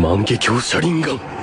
万華鏡車輪眼。